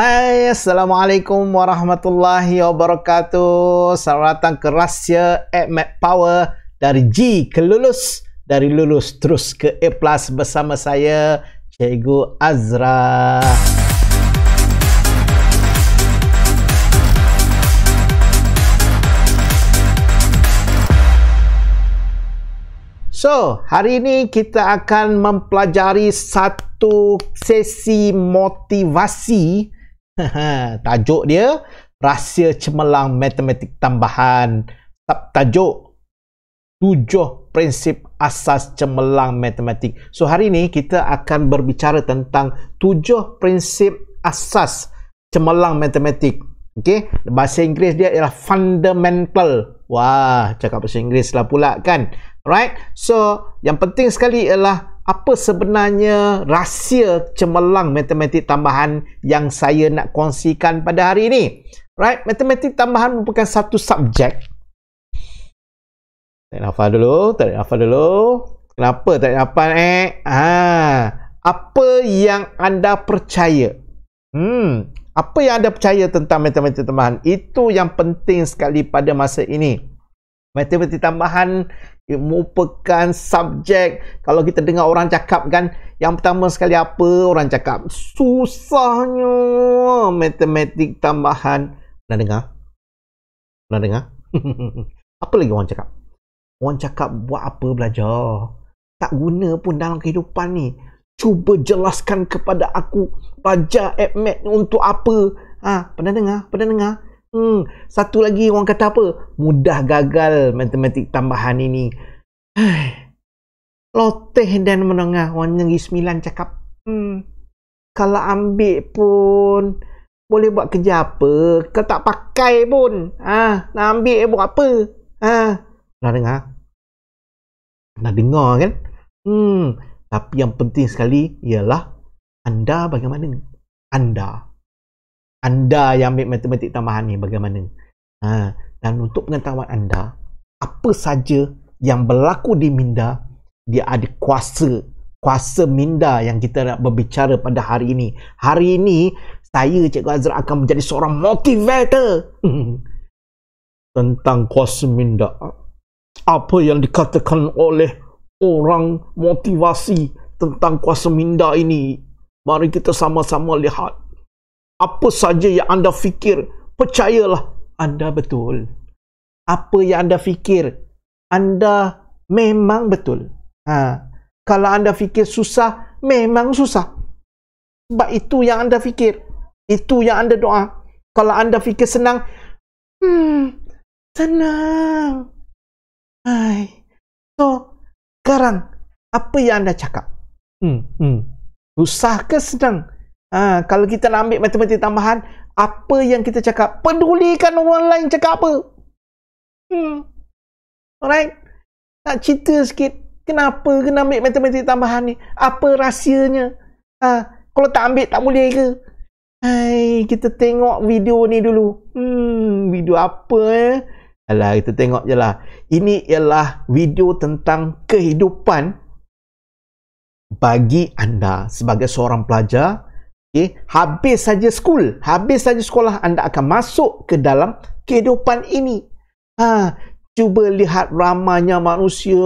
Hai, Assalamualaikum warahmatullahi wabarakatuh. Selamat datang ke Rahsia Mac Power dari G ke Lulus. Dari Lulus terus ke A Plus bersama saya, Cikgu Azra. So, hari ini kita akan mempelajari satu sesi motivasi Tajuk dia Rahsia Cemerlang Matematik Tambahan. Tajuk Tujuh Prinsip Asas Cemerlang Matematik. So hari ini kita akan berbicara tentang tujuh prinsip asas cemerlang matematik. Okay, bahasa Inggeris dia ialah fundamental. Wah, cakap bahasa Inggeris lah pula kan. Right? So, yang penting sekali ialah apa sebenarnya rahsia cemerlang matematik tambahan yang saya nak kongsikan pada hari ini. Right, matematik tambahan merupakan satu subjek. Tak nafas dulu, tak nafas dulu. Kenapa tak nafas eh? Ha, apa yang anda percaya? Hmm, apa yang anda percaya tentang matematik tambahan? Itu yang penting sekali pada masa ini. Matematik tambahan merupakan subjek kalau kita dengar orang cakap kan yang pertama sekali apa orang cakap susahnya matematik tambahan pernah dengar? pernah dengar? apa lagi orang cakap? orang cakap buat apa belajar? tak guna pun dalam kehidupan ni cuba jelaskan kepada aku belajar AppMath untuk apa? ha, pernah dengar? pernah dengar? Hmm, satu lagi orang kata apa? Mudah gagal matematik tambahan ini. Loteh dan menengah orang negeri sembilan cakap. Hmm, kalau ambil pun boleh buat kerja apa? Kau tak pakai pun. Ha, nak ambil buat apa? Ha, nak dengar? Nak dengar kan? Hmm, tapi yang penting sekali ialah anda bagaimana? Anda anda yang ambil matematik tambahan ni bagaimana? Ha, dan untuk pengetahuan anda, apa saja yang berlaku di minda, dia ada kuasa. Kuasa minda yang kita nak berbicara pada hari ini. Hari ini, saya Cikgu Azra akan menjadi seorang motivator. Tentang kuasa minda. Apa yang dikatakan oleh orang motivasi tentang kuasa minda ini. Mari kita sama-sama lihat apa saja yang anda fikir, percayalah anda betul. Apa yang anda fikir, anda memang betul. Ha. Kalau anda fikir susah, memang susah. Sebab itu yang anda fikir. Itu yang anda doa. Kalau anda fikir senang, hmm, senang. Hai. So, sekarang, apa yang anda cakap? Hmm, hmm. Susah ke senang? Ha, kalau kita nak ambil matematik tambahan, apa yang kita cakap? Pedulikan orang lain cakap apa? Hmm. Alright? Nak cerita sikit. Kenapa kena ambil matematik tambahan ni? Apa rahsianya? Ha, kalau tak ambil, tak boleh ke? Hai, kita tengok video ni dulu. Hmm, video apa eh? Alah, kita tengok je lah. Ini ialah video tentang kehidupan bagi anda sebagai seorang pelajar Okay. Habis saja school, habis saja sekolah, anda akan masuk ke dalam kehidupan ini. Ha, cuba lihat ramainya manusia.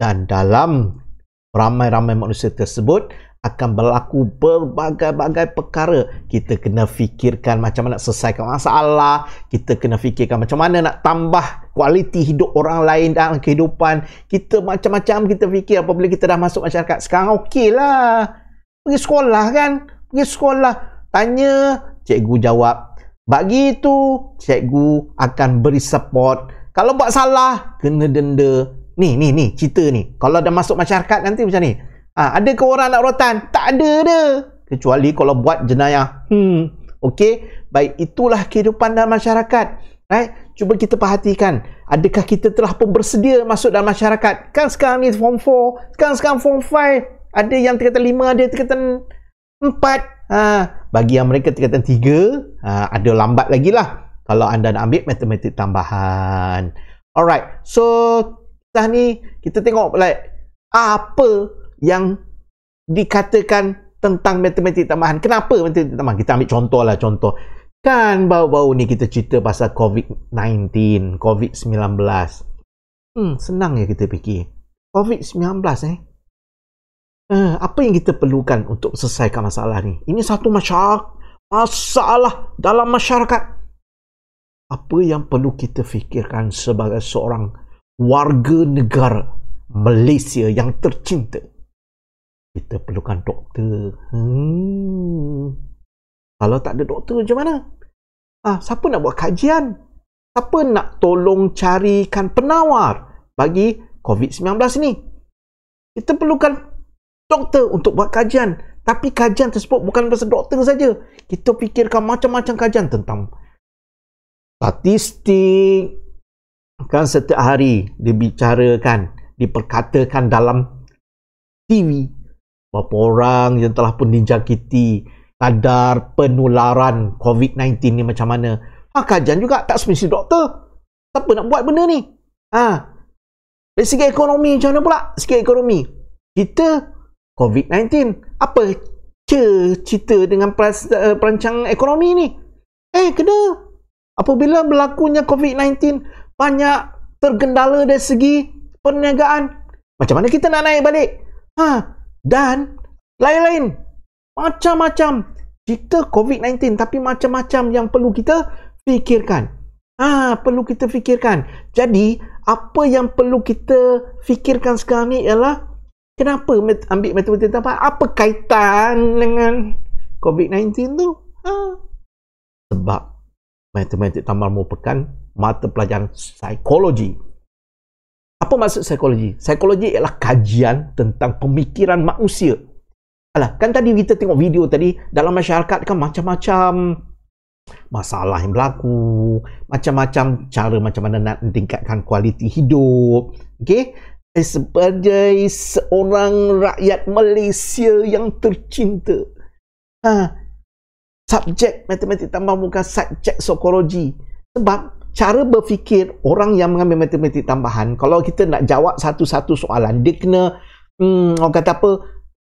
Dan dalam ramai-ramai manusia tersebut, akan berlaku berbagai-bagai perkara. Kita kena fikirkan macam mana nak selesaikan masalah. Kita kena fikirkan macam mana nak tambah kualiti hidup orang lain dalam kehidupan. Kita macam-macam kita fikir apabila kita dah masuk masyarakat. Sekarang okeylah. Pergi sekolah kan? Pergi sekolah. Tanya, cikgu jawab. Bagi itu, cikgu akan beri support. Kalau buat salah, kena denda. Ni, ni, ni, cerita ni. Kalau dah masuk masyarakat nanti macam ni. Ha, ada ke orang nak rotan? Tak ada dah. Kecuali kalau buat jenayah. Hmm, okey. Baik, itulah kehidupan dalam masyarakat. Right? Cuba kita perhatikan. Adakah kita telah pun bersedia masuk dalam masyarakat? Kan sekarang ni form 4. Sekarang sekarang form 5 ada yang tingkatan lima, ada tingkatan empat. Ha, bagi yang mereka tingkatan tiga, ha, ada lambat lagi lah. Kalau anda nak ambil matematik tambahan. Alright, so dah ni kita tengok like, apa yang dikatakan tentang matematik tambahan. Kenapa matematik tambahan? Kita ambil contoh lah contoh. Kan baru-baru ni kita cerita pasal COVID-19, COVID-19. Hmm, senang ya kita fikir. COVID-19 eh. Eh, apa yang kita perlukan untuk selesaikan masalah ni? Ini satu masyarakat, masalah dalam masyarakat. Apa yang perlu kita fikirkan sebagai seorang warga negara Malaysia yang tercinta? Kita perlukan doktor. Hmm. Kalau tak ada doktor macam mana? Ah, siapa nak buat kajian? Siapa nak tolong carikan penawar bagi COVID-19 ni? Kita perlukan doktor untuk buat kajian. Tapi kajian tersebut bukan pasal doktor saja. Kita fikirkan macam-macam kajian tentang statistik. Kan setiap hari dibicarakan, diperkatakan dalam TV. Berapa orang yang telah pun dijangkiti kadar penularan COVID-19 ni macam mana. Ha, kajian juga tak semesti doktor. Siapa nak buat benda ni? Ha. Dari segi ekonomi macam mana pula? Segi ekonomi. Kita COVID-19. Apa cerita dengan eh, perancang ekonomi ni? Eh, kena. Apabila berlakunya COVID-19, banyak tergendala dari segi perniagaan. Macam mana kita nak naik balik? Ha. Dan lain-lain. Macam-macam. Kita COVID-19 tapi macam-macam yang perlu kita fikirkan. Ah, perlu kita fikirkan. Jadi, apa yang perlu kita fikirkan sekarang ni ialah kenapa ambil matematik tambah? Apa kaitan dengan COVID-19 tu? Ha. Sebab matematik tambah merupakan mata pelajaran psikologi. Apa maksud psikologi? Psikologi ialah kajian tentang pemikiran manusia Alah, kan tadi kita tengok video tadi dalam masyarakat kan macam-macam masalah yang berlaku, macam-macam cara macam mana nak meningkatkan kualiti hidup. Okey? Eh, sebagai seorang rakyat Malaysia yang tercinta. Ha, subjek matematik tambah bukan subjek psikologi. Sebab cara berfikir orang yang mengambil matematik tambahan, kalau kita nak jawab satu-satu soalan, dia kena, hmm, orang kata apa,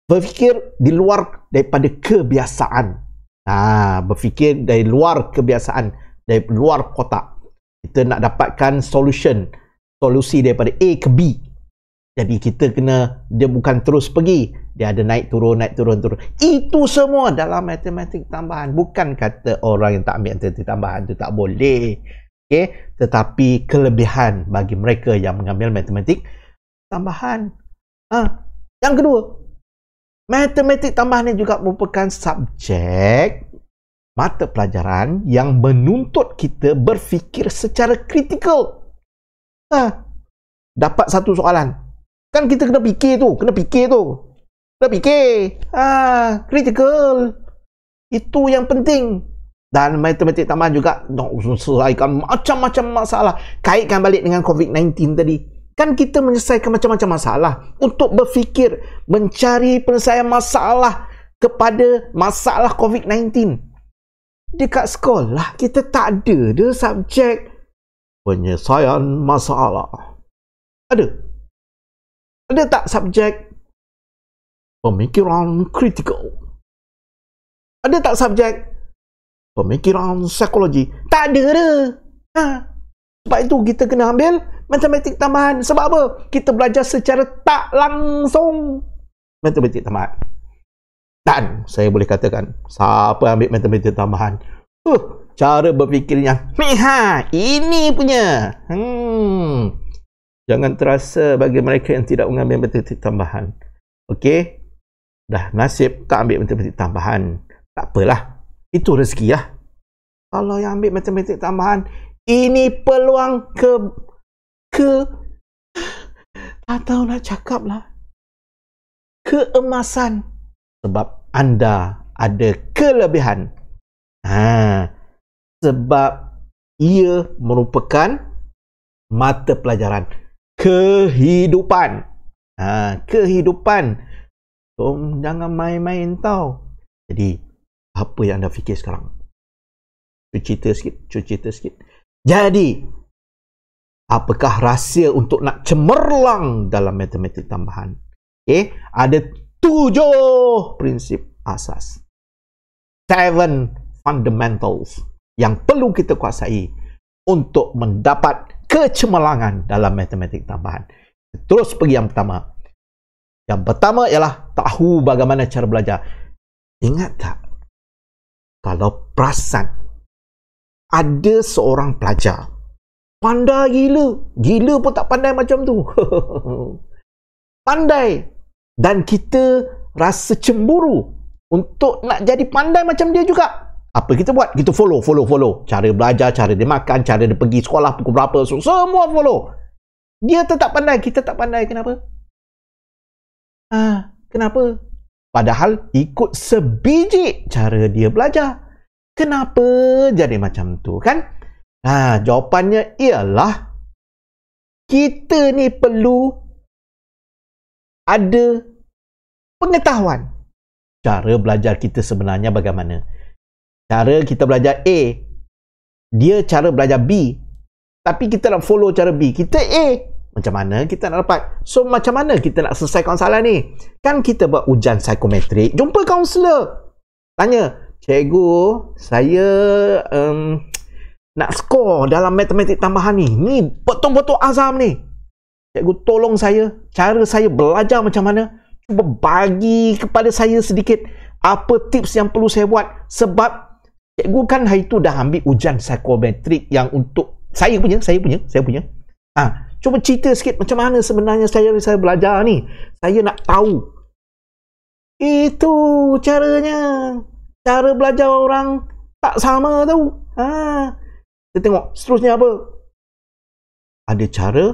berfikir di luar daripada kebiasaan. Ha, berfikir dari luar kebiasaan, dari luar kotak. Kita nak dapatkan solution, solusi daripada A ke B. Jadi kita kena, dia bukan terus pergi. Dia ada naik turun, naik turun, turun. Itu semua dalam matematik tambahan. Bukan kata orang yang tak ambil matematik tambahan itu tak boleh. Okay? Tetapi kelebihan bagi mereka yang mengambil matematik tambahan. Ha. Yang kedua, Matematik tambahan ini juga merupakan subjek mata pelajaran yang menuntut kita berfikir secara kritikal. Ha, dapat satu soalan. Kan kita kena fikir tu, kena fikir tu. Kena fikir. Ha, kritikal. Itu yang penting. Dan matematik tambahan juga nak selesaikan macam-macam masalah. Kaitkan balik dengan COVID-19 tadi. Kan kita menyelesaikan macam-macam masalah untuk berfikir mencari penyelesaian masalah kepada masalah COVID-19. Dekat sekolah kita tak ada dia subjek penyelesaian masalah. Ada? Ada tak subjek pemikiran kritikal? Ada tak subjek pemikiran psikologi? Tak ada dia. Ha. Sebab itu kita kena ambil matematik tambahan. Sebab apa? Kita belajar secara tak langsung matematik tambahan. Dan saya boleh katakan, siapa ambil matematik tambahan? Uh, cara berfikirnya, ha, ini punya. Hmm. Jangan terasa bagi mereka yang tidak mengambil matematik tambahan. Okey? Dah nasib tak ambil matematik tambahan. Tak apalah. Itu rezeki lah. Kalau yang ambil matematik tambahan, ini peluang ke ke tak tahu nak cakap lah keemasan sebab anda ada kelebihan ha, sebab ia merupakan mata pelajaran kehidupan. Ha, kehidupan. So, jangan main-main tau. Jadi apa yang anda fikir sekarang? Cuci sikit cuci sikit. Jadi Apakah rahsia untuk nak cemerlang dalam matematik tambahan? Okay, ada tujuh prinsip asas. Seven fundamentals yang perlu kita kuasai untuk mendapat kecemerlangan dalam matematik tambahan. Terus pergi yang pertama. Yang pertama ialah tahu bagaimana cara belajar. Ingat tak? Kalau perasan ada seorang pelajar pandai gila. Gila pun tak pandai macam tu. pandai. Dan kita rasa cemburu untuk nak jadi pandai macam dia juga. Apa kita buat? Kita follow, follow, follow. Cara belajar, cara dia makan, cara dia pergi sekolah pukul berapa. So, semua follow. Dia tetap pandai, kita tak pandai. Kenapa? Ah, kenapa? Padahal ikut sebiji cara dia belajar. Kenapa jadi macam tu kan? Ha, jawapannya ialah kita ni perlu ada pengetahuan cara belajar kita sebenarnya bagaimana. Cara kita belajar A, dia cara belajar B. Tapi kita nak follow cara B. Kita A, macam mana kita nak dapat? So, macam mana kita nak selesaikan masalah ni? Kan kita buat ujian psikometrik, jumpa kaunselor. Tanya, cikgu, saya um, nak skor dalam matematik tambahan ni. Ni betul-betul azam ni. Cikgu tolong saya, cara saya belajar macam mana? Cuba bagi kepada saya sedikit apa tips yang perlu saya buat sebab cikgu kan hari tu dah ambil ujian psikometrik yang untuk saya punya, saya punya, saya punya. Ah, cuba cerita sikit macam mana sebenarnya saya saya belajar ni. Saya nak tahu. Itu caranya. Cara belajar orang tak sama tau. Ha. Kita tengok seterusnya apa. Ada cara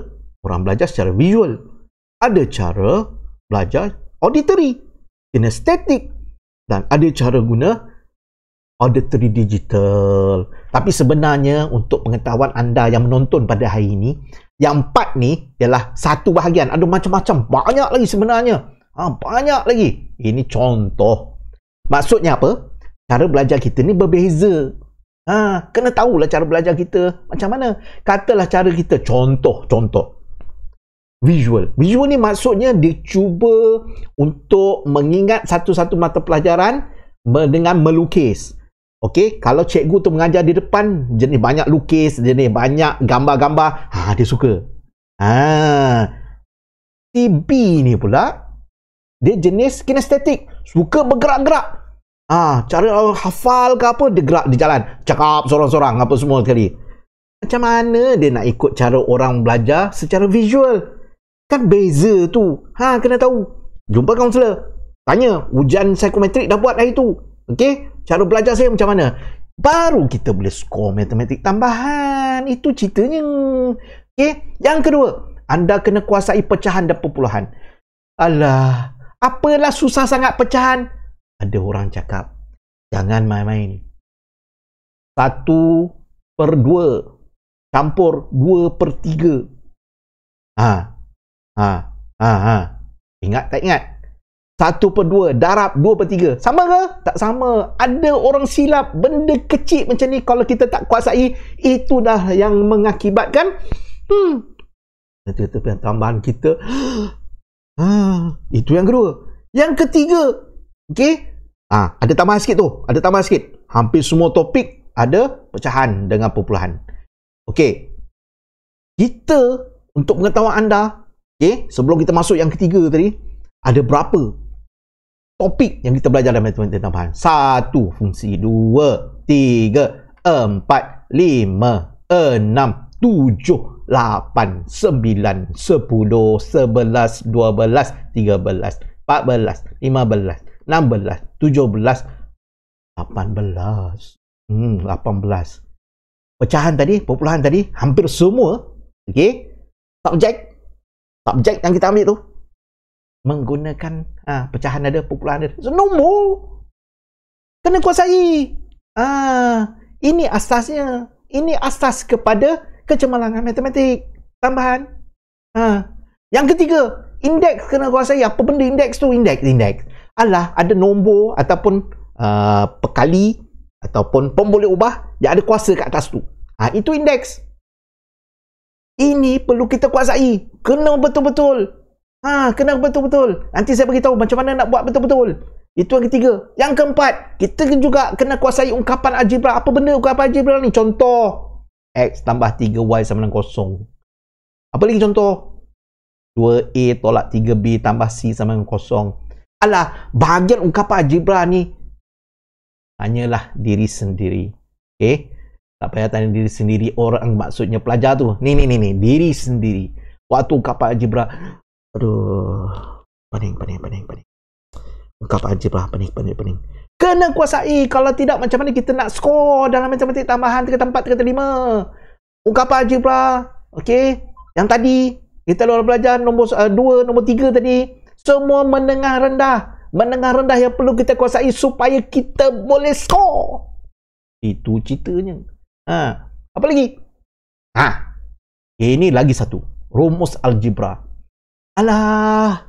orang belajar secara visual. Ada cara belajar auditory. Kinesthetic. Dan ada cara guna auditory digital. Tapi sebenarnya untuk pengetahuan anda yang menonton pada hari ini, yang empat ni ialah satu bahagian. Ada macam-macam. Banyak lagi sebenarnya. Ha, banyak lagi. Ini contoh. Maksudnya apa? Cara belajar kita ni berbeza. Ha, kena tahulah cara belajar kita macam mana. Katalah cara kita. Contoh, contoh. Visual. Visual ni maksudnya dia cuba untuk mengingat satu-satu mata pelajaran dengan melukis. Okey, kalau cikgu tu mengajar di depan, jenis banyak lukis, jenis banyak gambar-gambar, ha dia suka. Ha. TB ni pula dia jenis kinestetik, suka bergerak-gerak. Ha, cara hafal ke apa dia gerak di jalan, cakap sorang-sorang apa semua sekali. Macam mana dia nak ikut cara orang belajar secara visual? Kan beza tu. Ha, kena tahu. Jumpa kaunselor. Tanya, ujian psikometrik dah buat hari tu. Okey? Cara belajar saya macam mana? Baru kita boleh skor matematik tambahan. Itu ceritanya. Okey? Yang kedua, anda kena kuasai pecahan dan perpuluhan. Alah, apalah susah sangat pecahan? Ada orang cakap, jangan main-main. Satu per dua, campur dua per tiga. Ha, ha, ha, ha. Ingat tak ingat? Satu per dua, darab dua per tiga. Sama ke? Tak sama. Ada orang silap benda kecil macam ni kalau kita tak kuasai, itu dah yang mengakibatkan hmm, tetapi tambahan kita ha, itu yang kedua. Yang ketiga, okey? Ha, ada tambahan sikit tu. Ada tambahan sikit. Hampir semua topik ada pecahan dengan perpuluhan. Okey. Kita untuk pengetahuan anda, okey, sebelum kita masuk yang ketiga tadi, ada berapa topik yang kita belajar dalam matematik tambahan. Satu fungsi, dua, tiga, empat, lima, enam, tujuh, lapan, sembilan, sepuluh, sebelas, dua belas, tiga belas, empat belas, lima belas, enam belas, tujuh belas, lapan belas. Hmm, lapan belas. Pecahan tadi, perpuluhan tadi, hampir semua, okey, subjek, subjek yang kita ambil tu, menggunakan ha, pecahan ada, perpuluhan ada. Nombor. Kena kuasai. Ha, ini asasnya. Ini asas kepada kecemerlangan matematik. Tambahan. Ha. Yang ketiga, indeks kena kuasai. Apa benda indeks tu? Indeks, indeks. Alah, ada nombor ataupun uh, pekali ataupun pun boleh ubah. Dia ada kuasa kat atas tu. Ha, itu indeks. Ini perlu kita kuasai. Kena betul-betul. Ha, kena betul-betul. Nanti saya beritahu macam mana nak buat betul-betul. Itu yang ketiga. Yang keempat, kita juga kena kuasai ungkapan algebra. Apa benda ungkapan algebra ni? Contoh, X tambah 3Y sama dengan kosong. Apa lagi contoh? 2A tolak 3B tambah C sama dengan kosong. Alah, bahagian ungkapan algebra ni hanyalah diri sendiri. Okay? Tak payah tanya diri sendiri. Orang maksudnya pelajar tu. Ni, ni, ni, ni. Diri sendiri. Waktu ungkapan algebra. Aduh. Pening, pening, pening, pening. Ungkapan algebra. Pening, pening, pening. Kena kuasai. Kalau tidak, macam mana kita nak skor dalam matematik tambahan tingkatan 4, tingkatan 5. Ungkapan algebra. Okay? Yang tadi, kita luar belajar nombor 2, uh, nombor 3 tadi. Semua menengah rendah. Menengah rendah yang perlu kita kuasai supaya kita boleh skor. Itu ceritanya. Ha. Apa lagi? Ha. Ini lagi satu. Rumus algebra. Alah.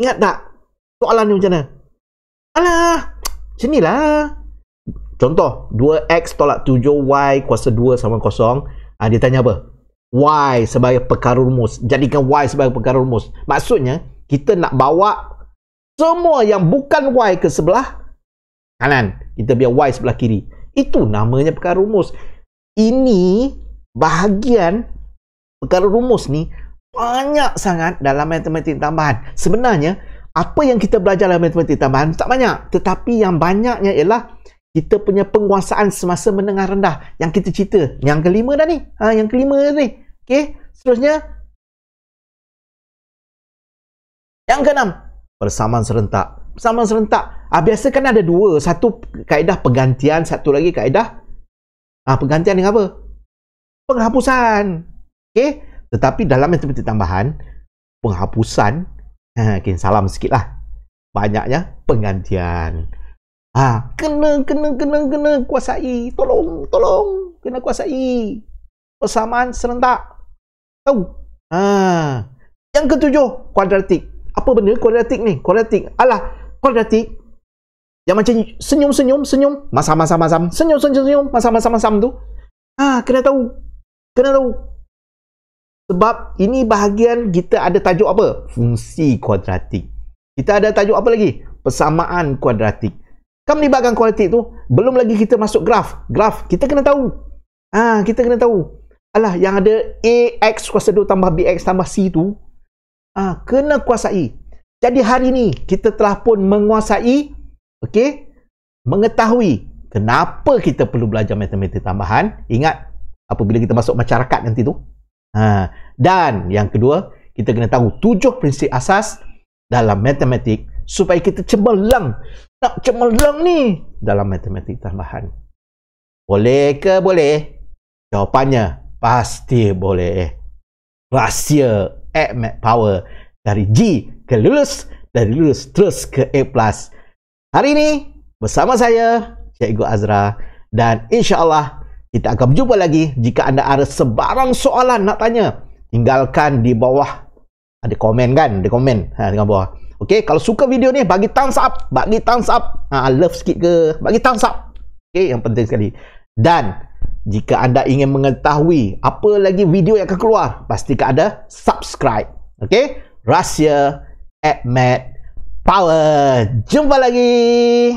Ingat tak? Soalan ni macam mana? Alah. Sinilah. Contoh. 2x tolak 7y kuasa 2 sama kosong. Ha, dia tanya apa? Y sebagai perkara rumus. Jadikan Y sebagai perkara rumus. Maksudnya, kita nak bawa semua yang bukan Y ke sebelah kanan. Kita biar Y sebelah kiri. Itu namanya perkara rumus. Ini bahagian perkara rumus ni banyak sangat dalam matematik tambahan. Sebenarnya, apa yang kita belajar dalam matematik tambahan tak banyak. Tetapi yang banyaknya ialah kita punya penguasaan semasa menengah rendah. Yang kita cerita. Yang kelima dah ni. Ha, yang kelima ni. Okey. Seterusnya, Yang keenam, persamaan serentak. Persamaan serentak. Ah, biasa kan ada dua. Satu kaedah pergantian, satu lagi kaedah ah, pergantian dengan apa? Penghapusan. Okey? Tetapi dalam matematik tambahan, penghapusan, ha, okay, salam sikit lah. Banyaknya penggantian. Ha, kena, kena, kena, kena kuasai. Tolong, tolong. Kena kuasai. Persamaan serentak. Tahu? Ha. Yang ketujuh, kuadratik apa benda kuadratik ni kuadratik alah kuadratik yang macam senyum senyum senyum masam masam masam senyum senyum senyum masam masam masam tu ha kena tahu kena tahu sebab ini bahagian kita ada tajuk apa? Fungsi kuadratik. Kita ada tajuk apa lagi? Persamaan kuadratik. Kan melibatkan kuadratik tu belum lagi kita masuk graf. Graf kita kena tahu. Ha kita kena tahu. Alah yang ada ax kuasa 2 tambah bx tambah c tu Ah, kena kuasai. Jadi hari ini kita telah pun menguasai, okey, mengetahui kenapa kita perlu belajar matematik tambahan. Ingat apabila kita masuk masyarakat nanti tu. Ha, dan yang kedua, kita kena tahu tujuh prinsip asas dalam matematik supaya kita cemerlang. Nak cemerlang ni dalam matematik tambahan. Boleh ke boleh? Jawapannya pasti boleh. Rahsia at Power dari G ke lulus dari lulus terus ke A+. Hari ini bersama saya Cikgu Azra dan insya-Allah kita akan berjumpa lagi jika anda ada sebarang soalan nak tanya. Tinggalkan di bawah. Ada komen kan? Ada komen. Ha dengan bawah. Okey kalau suka video ni bagi thumbs up. Bagi thumbs up. Ha love sikit ke? Bagi thumbs up. Okey yang penting sekali. Dan jika anda ingin mengetahui apa lagi video yang akan keluar, pastikan ada subscribe. Okay? Rahsia at Power. Jumpa lagi.